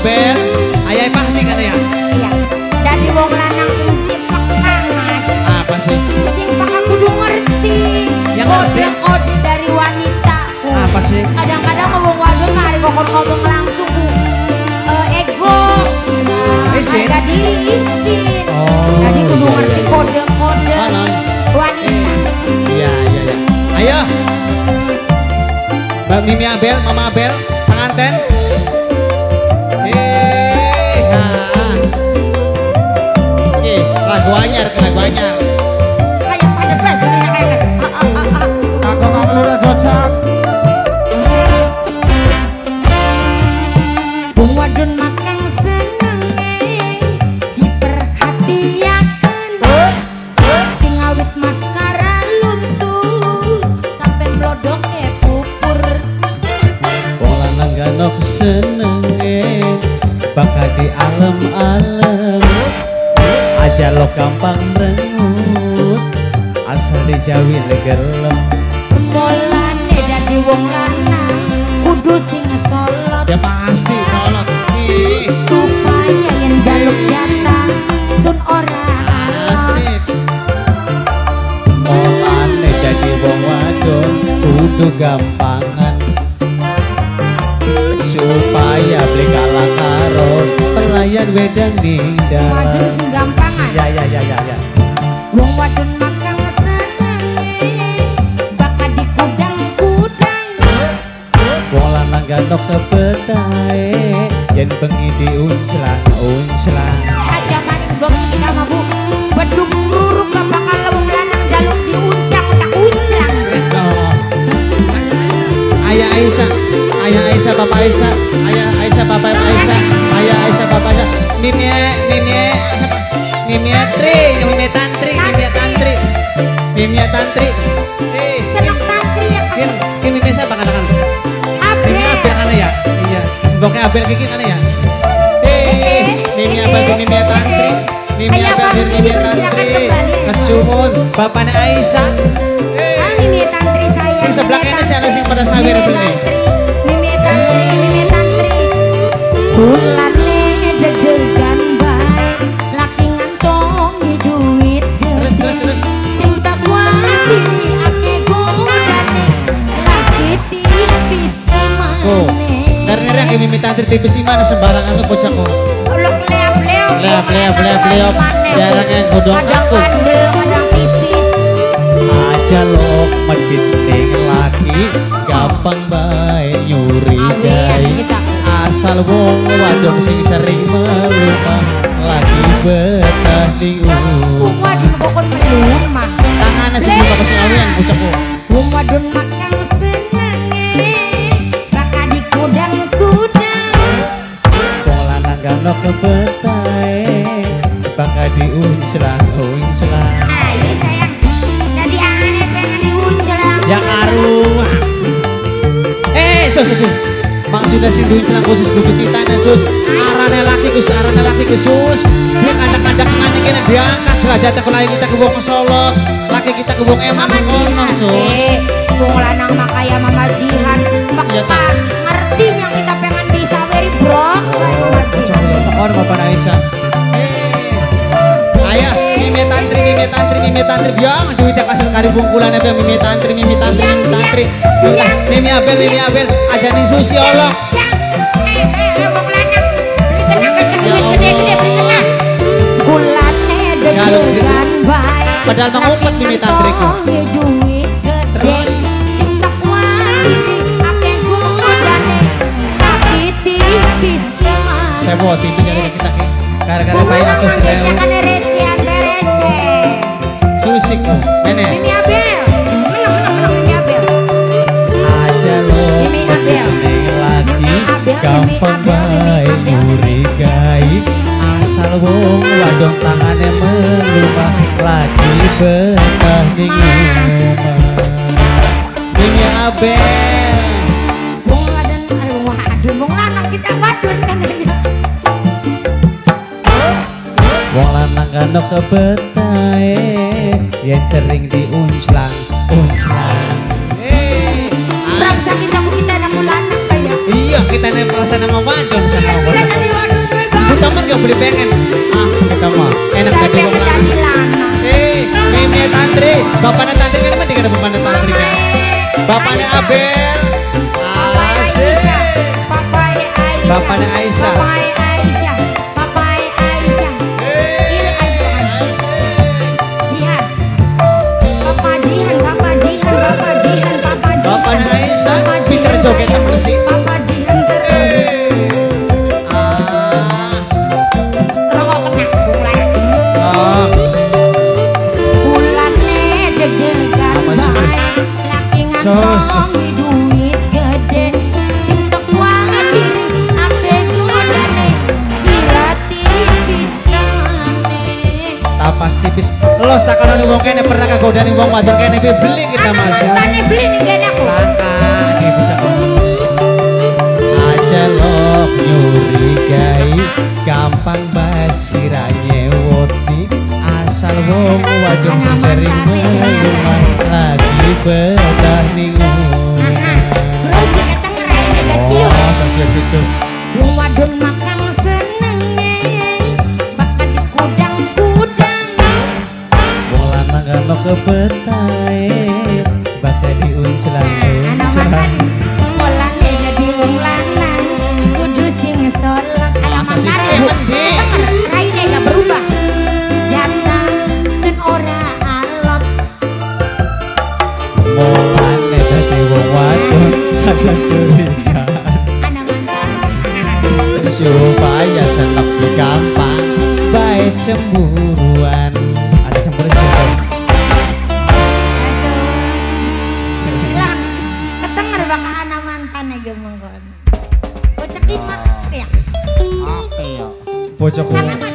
Abel, ayah pahmi kan ya? Iya. Dari wong lanang ku simpak mas. Apa sih? Simpak aku kudu ngerti. Yang ngerti? Kode dari wanita. Apa sih? Kadang-kadang ngomong wadon hari kok ngomong langsung ku. Eh, ego. Nah, Isin? Jadi izin. Oh, Jadi kudu iya, ngerti iya. kode-kode wanita. Iya, iya, iya. Ayo. Mbak Mimi Abel, Mama Abel, penganten. Lagu anyar, lagu lo gampang merengut asal dijawi legelem polane dadi wong lanang kudu sing solot ya pasti sholat ih. Supaya yen jaluk jatah sun ora asik Mulane jadi wong wadon kudu gampangan. Supaya beli kalah karo pelayan wedang di dalam kebetae yen bengi diunclang unclang. Aja maning dong kita mabu beduk ruruk gak bakal wong lanang jaluk diuncang tak uncang Ayah Aisyah, Ayah Aisyah, Bapak Aisyah, Ayah Aisyah, Bapak Aisyah, Ayah Aisyah, Bapak Aisyah, Mimie, Mimie, siapa? Mimie Tri, Mimie Tantri, Mimie Tantri, Mimie Tantri. Eh, Abel Kiki kan ya? Eh, Mimie Abel, Mimie Tantri, Ayah, Abel, silakan Tantri. Kesumun, Bapaknya Aisyah. Ah, Mimi tantri saya. Sing sebelah Mimi kene sing pada sawer Mimi beli. tantri, Mimi tantri Mimi tantri tipis di mana sembarangan tuh bocahku. Lok leap leap Leap, leap, leap, leap. Yang godong aku. tipis Aja lo medit laki gampang bae nyuri gay. Asal wong wadon sing sering melumah lagi betah di Wong rumah. wadon mah Tangannya sing buka kesengawian bocahku. Wong wadon makang gano kebetae. Bakal diunclang unclang. Ayo sayang. Jadi aneh pengen diuncelang yang aruh eh sus sus sus. maksudnya si duit celang khusus duduk kita nih sus. Arane laki kus arane laki khusus dia kadang-kadang nanya kena diangkat derajatnya kalau kita ke buang solot laki kita ke buang eman Mama ngono sus. Eh. Wong lanang makaya mama jihan. Iya, Eh, Ayah, mimi tantri, mimi tantri, mimi tantri. Biang, duitnya kasih kari bungkulan ya Mimi tantri, mimi tantri, mimi tantri. Yaudah, Mimi Abel, mimi Abel. Aja nih susi Allah. Ya Padahal mau ngumpet mimi tantriku. Terus? Tipis Saya bawa TV dari kita ke Gara-gara bayi aku Leo. Jangan receh, anda receh. Susik kok Mene Mimi Abel, menang menang menang. Mimi Abel. Aja lo. Mimi Abel. Lagi. Gampang baik. Curigai Asal wong wadon tangannya melumah Lagi betah di rumah Mimi Abel kano kebetae Yang sering diunclang Unclang Eh, Bangsa kita kita nak lanang kayak. Iya kita nih perasaan sama wadon sama Iya, wadon silakan lagi beli pengen. Ah, kita mah enak tadi lanang. Eh, Mimi Tantri, bapaknya Tantri kan mending ada bapaknya Tantri kan. Bapaknya Abel. Asik. Bapaknya tak kalau wong kene pernah kagodani wong wadon kene beli kita masuk mantane beli nih gak aku. Kebetai bakal mantan mulane jadi wong lanang kudu sing raine gak berubah jatah sun ora alot. Mulane dadi wong wadon ada curiga. Anak mantan supaya senep gampang baik cemburuan Cho